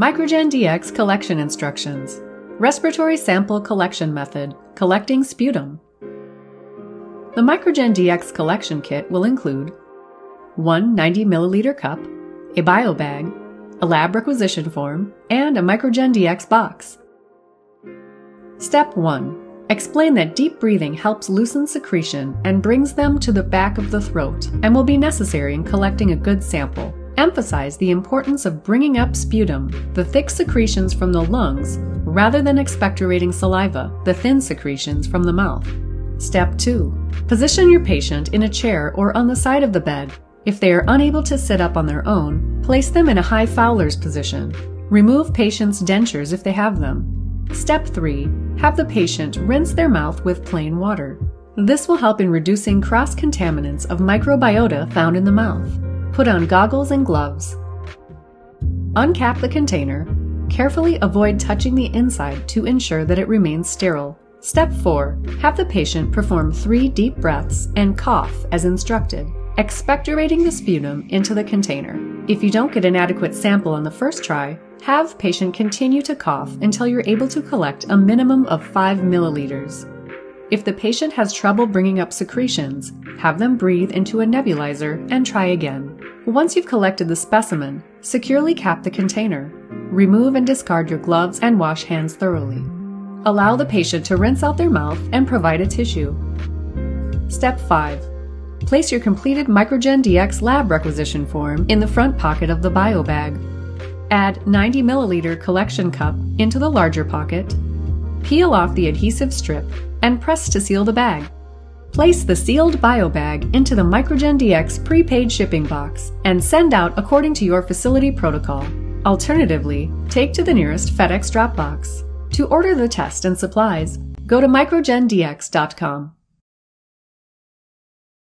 MicroGenDX collection instructions. Respiratory sample collection method, collecting sputum. The MicroGenDX collection kit will include one 90 milliliter cup, a bio bag, a lab requisition form, and a MicroGenDX box. Step 1. Explain that deep breathing helps loosen secretion and brings them to the back of the throat and will be necessary in collecting a good sample. Emphasize the importance of bringing up sputum, the thick secretions from the lungs, rather than expectorating saliva, the thin secretions from the mouth. Step 2. Position your patient in a chair or on the side of the bed. If they are unable to sit up on their own, place them in a high Fowler's position. Remove patient's dentures if they have them. Step 3. Have the patient rinse their mouth with plain water. This will help in reducing cross contaminants of microbiota found in the mouth. Put on goggles and gloves. Uncap the container. Carefully avoid touching the inside to ensure that it remains sterile. Step 4. Have the patient perform three deep breaths and cough as instructed, expectorating the sputum into the container. If you don't get an adequate sample on the first try, have patient continue to cough until you're able to collect a minimum of 5 milliliters. If the patient has trouble bringing up secretions, have them breathe into a nebulizer and try again. Once you've collected the specimen, securely cap the container. Remove and discard your gloves and wash hands thoroughly. Allow the patient to rinse out their mouth and provide a tissue. Step 5. Place your completed MicroGenDX lab requisition form in the front pocket of the bio bag Add 90 milliliter collection cup into the larger pocket. Peel off the adhesive strip and press to seal the bag. Place the sealed bio bag into the MicroGenDX prepaid shipping box and send out according to your facility protocol. Alternatively, take to the nearest FedEx drop box. To order the test and supplies, go to microgendx.com.